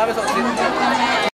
하면서